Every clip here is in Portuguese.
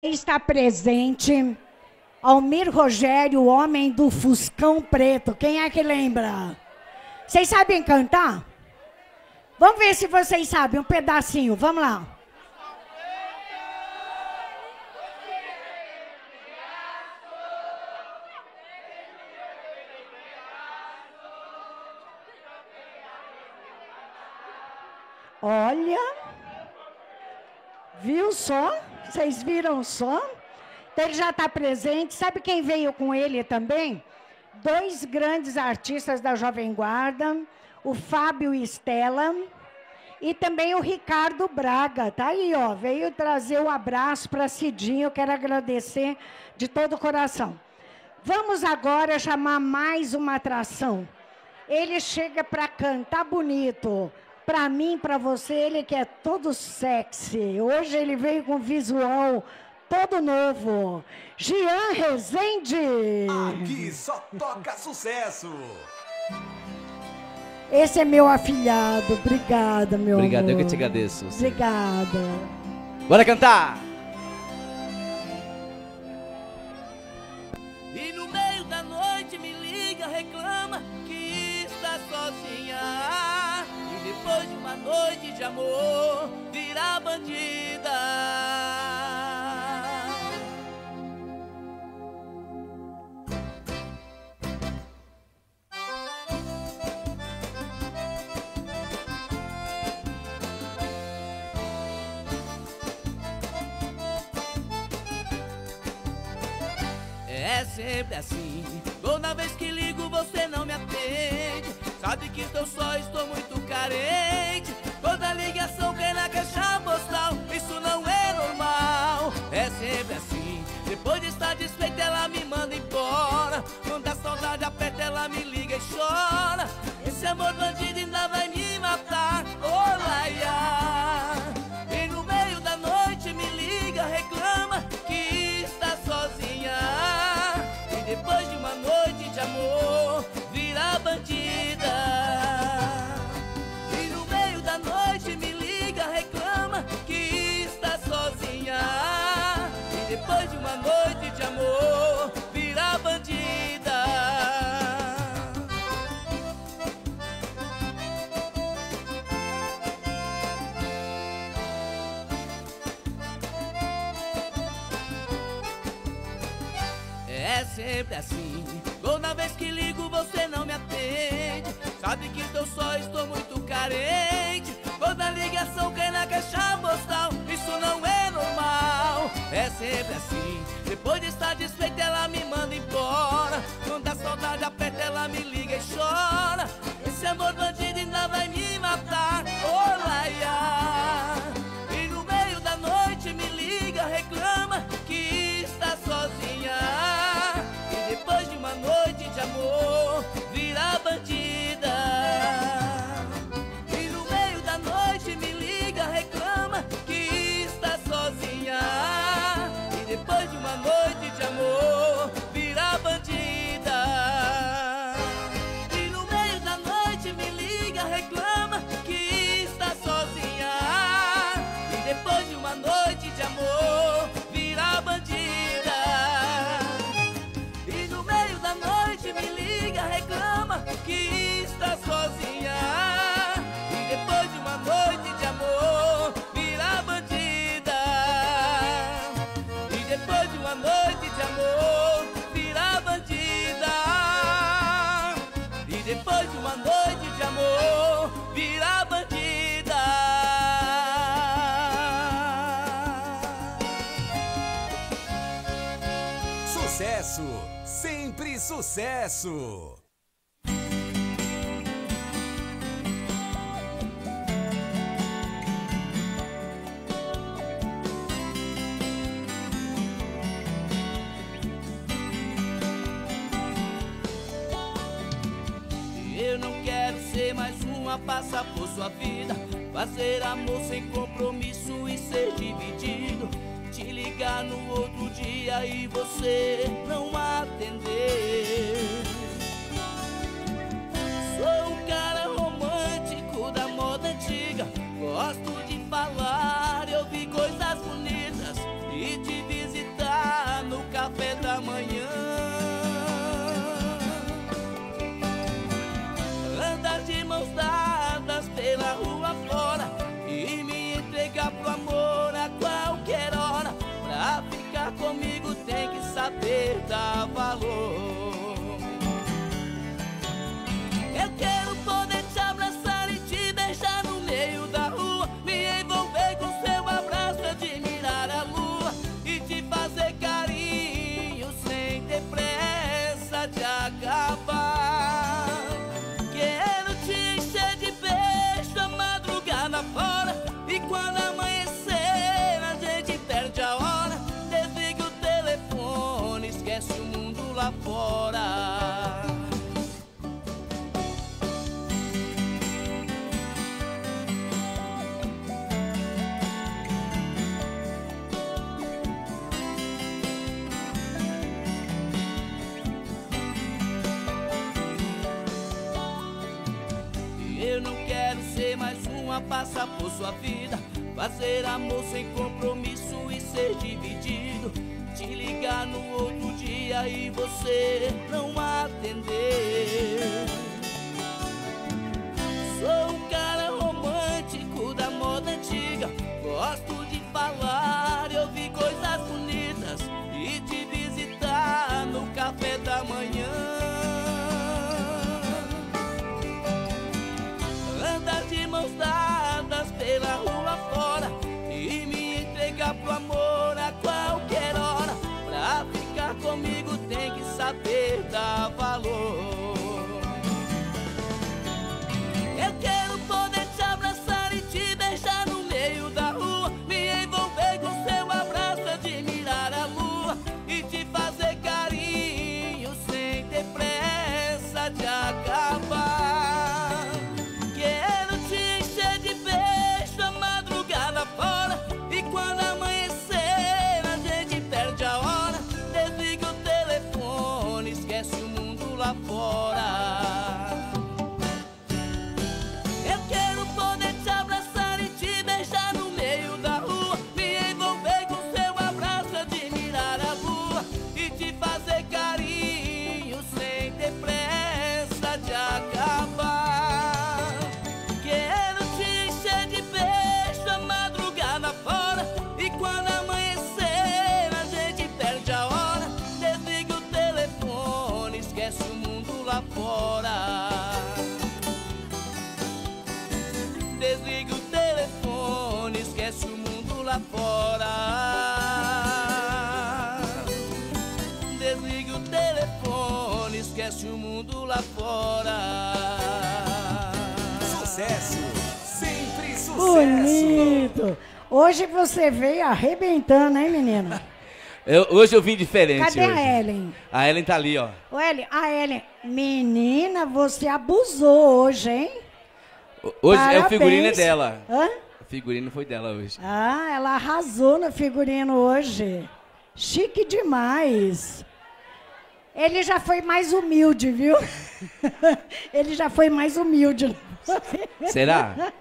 Está presente Almir Rogério, homem do Fuscão Preto. Quem é que lembra? Vocês sabem cantar? Vamos ver se vocês sabem um pedacinho. Vamos lá. Olha, viu só? Vocês viram só? Então ele já está presente. Sabe quem veio com ele também? Dois grandes artistas da Jovem Guarda, o Fábio Estela e também o Ricardo Braga. Tá aí, ó. Veio trazer um abraço para Cidinho. Eu quero agradecer de todo o coração. Vamos agora chamar mais uma atração. Ele chega para cantar bonito, para mim, para você, ele que é todo sexy. Hoje ele veio com visual todo novo. Jean Rezende. Aqui só toca sucesso. Esse é meu afilhado. Obrigada, meu Obrigado, amor. eu que te agradeço. Obrigada. Bora cantar! De amor, vira bandida. É sempre assim. Toda vez que ligo, você não me atende. Sabe que eu só estou muito carente. Toda ligação vem na caixa postal. Isso não é normal. É sempre assim. Depois de estar desfeita, ela me manda embora. Quando a saudade aperta, ela me liga e chora. Esse amor bandido sempre assim. Toda vez que ligo, você não me atende. Sabe que eu só estou muito carente. Toda ligação cai na caixa postal. Isso não é normal. É sempre assim. Depois de estar desfeita, ela me manda embora. Quando a saudade aperta, ela me liga e chora. Esse amor bandido ainda vai me Sucesso, sempre sucesso. Eu não quero ser mais uma passar por sua vida. Fazer amor sem compromisso e ser dividido. Te ligar no outro dia e você não atender. Sou um cara saber dar valor. Passar por sua vida. Fazer amor sem compromisso e ser dividido. Te ligar no outro dia e você não atender. Esquece o mundo lá fora Sucesso, sempre sucesso. Bonito. Hoje você veio arrebentando, hein, menino? Eu- hoje eu vim diferente. Cadê hoje. a Ellen? A Ellen tá ali, ó. Ô, Ellen, a Ellen, menina, você abusou hoje, hein? Hoje é o Parabéns. figurino é dela. Hã? O figurino foi dela hoje. Ah, ela arrasou no figurino hoje. Chique demais. Ele já foi mais humilde, viu? Ele já foi mais humilde. Será?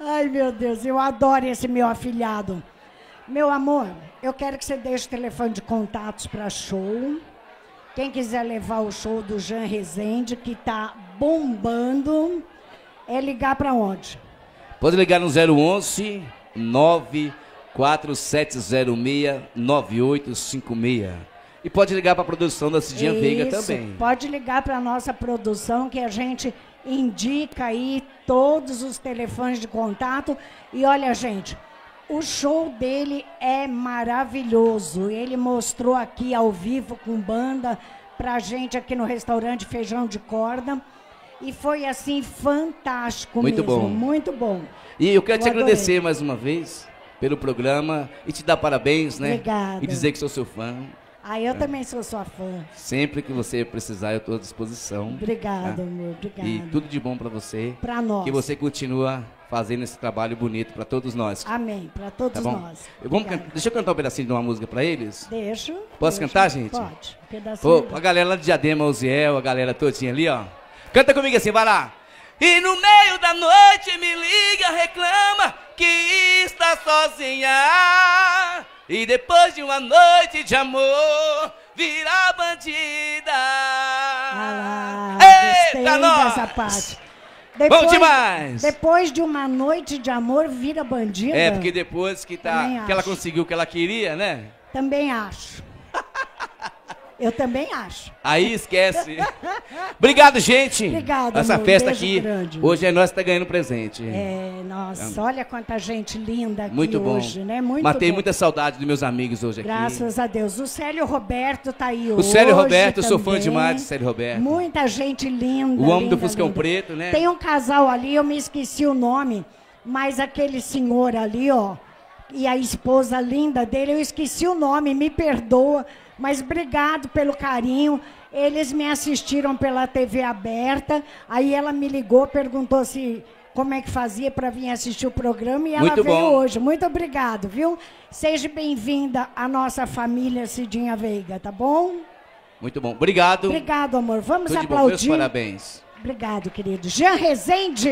Ai, meu Deus, eu adoro esse meu afilhado. Meu amor, eu quero que você deixe o telefone de contatos para show. Quem quiser levar o show do Jean Rezende, que tá bombando, é ligar para onde? Pode ligar no 011 94706 9856. E pode ligar para a produção da Cidinha Veiga Isso, também. Pode ligar para nossa produção que a gente indica aí todos os telefones de contato. E olha, gente, o show dele é maravilhoso. Ele mostrou aqui ao vivo com banda pra gente aqui no restaurante Feijão de Corda. E foi assim fantástico Muito mesmo, bom. muito bom. E eu quero Eu te adorei. agradecer mais uma vez pelo programa e te dar parabéns, né? Obrigada. E dizer que sou seu fã. Ah, eu também sou sua fã. Sempre que você precisar, eu estou à disposição. Obrigada, tá? amor, obrigada. E tudo de bom para você. Pra nós. Que você continua fazendo esse trabalho bonito para todos nós. Amém, para todos Tá bom? nós. Eu- Vamos can- Deixa eu cantar um pedacinho de uma música para eles? Deixa. Posso deixa. cantar, gente? Pode. Um pedacinho. Ô, a galera lá de Diadema, o Ziel, a galera todinha ali, ó. Canta comigo assim, vai lá. E no meio da noite me liga, reclama que está sozinha. E depois de uma noite de amor, vira bandida. Ah Eita, nós! dessa parte. Bom demais! Depois de uma noite de amor, vira bandida? É, porque depois que, tá, Também que ela conseguiu o que ela queria, né? Também acho. Eu também acho. Aí esquece. Obrigado, gente. Obrigada, Essa festa aqui, grande. hoje é nós que tá ganhando presente. É, nossa, olha quanta gente linda aqui Muito bom. hoje, né? Muito Matei bom. muita saudade dos meus amigos hoje aqui. Graças a Deus. O Célio Roberto tá aí O hoje. Célio Roberto, eu sou fã também. demais do Célio Roberto. Muita gente linda. O homem do Fuscão linda. Preto, né? Tem um casal ali, eu me esqueci o nome, mas aquele senhor ali, ó, e a esposa linda dele, eu esqueci o nome, me perdoa, mas obrigado pelo carinho. Eles me assistiram pela TV aberta, aí ela me ligou, perguntou se como é que fazia para vir assistir o programa e ela Muito veio bom. hoje. Muito obrigado, viu? Seja bem-vinda à nossa família Cidinha Veiga, tá bom? Muito bom. Obrigado. Obrigado, amor. Vamos Tudo de bom. Meus aplaudir. parabéns. Obrigado, querido. Jean Rezende.